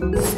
Bye.